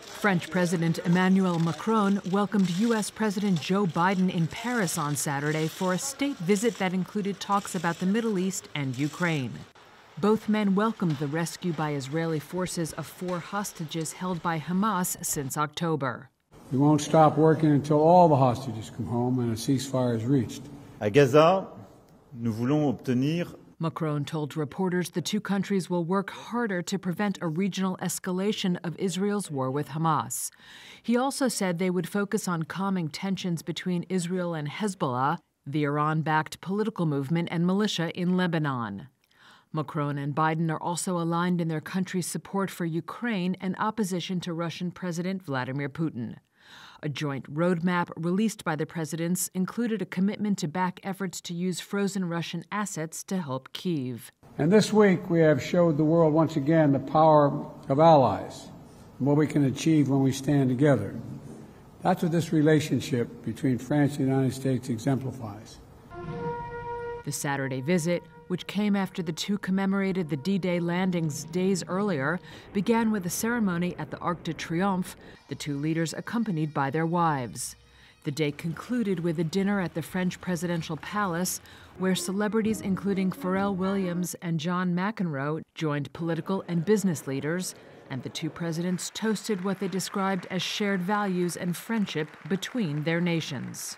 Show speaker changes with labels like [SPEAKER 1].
[SPEAKER 1] French President Emmanuel Macron welcomed U.S. President Joe Biden in Paris on Saturday for a state visit that included talks about the Middle East and Ukraine. Both men welcomed the rescue by Israeli forces of four hostages held by Hamas since October.
[SPEAKER 2] We won't stop working until all the hostages come home and a ceasefire is reached.
[SPEAKER 3] À Gaza, nous voulons obtenir
[SPEAKER 1] Macron told reporters the two countries will work harder to prevent a regional escalation of Israel's war with Hamas. He also said they would focus on calming tensions between Israel and Hezbollah, the Iran backed political movement and militia in Lebanon. Macron and Biden are also aligned in their country's support for Ukraine and opposition to Russian President Vladimir Putin. A joint roadmap released by the presidents included a commitment to back efforts to use frozen Russian assets to help Kiev.
[SPEAKER 2] And this week we have showed the world once again the power of allies and what we can achieve when we stand together. That's what this relationship between France and the United States exemplifies.
[SPEAKER 1] The Saturday visit which came after the two commemorated the D Day landings days earlier, began with a ceremony at the Arc de Triomphe, the two leaders accompanied by their wives. The day concluded with a dinner at the French presidential palace, where celebrities including Pharrell Williams and John McEnroe joined political and business leaders, and the two presidents toasted what they described as shared values and friendship between their nations.